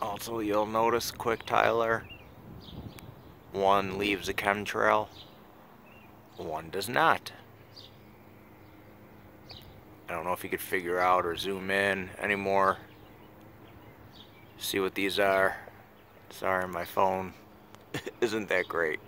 Also, you'll notice quick Tyler. One leaves a chemtrail, one does not. I don't know if you could figure out or zoom in anymore. See what these are. Sorry, my phone isn't that great.